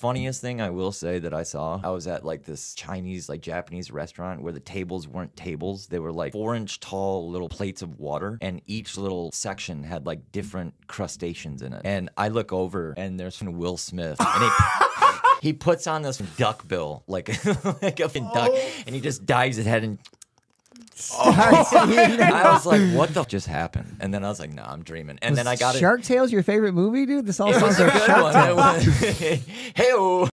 funniest thing I will say that I saw, I was at like this Chinese, like Japanese restaurant where the tables weren't tables. They were like four inch tall little plates of water, and each little section had like different crustaceans in it. And I look over, and there's some Will Smith, and he. He puts on this duck bill, like like a duck, oh. and he just dives his head and Oh. I was like, "What the f- just happened?" And then I was like, "No, I'm dreaming." And then I got it. Shark Tale's your favorite movie, dude? This all sounds was a like good Shark one. Tale. It Hey-o.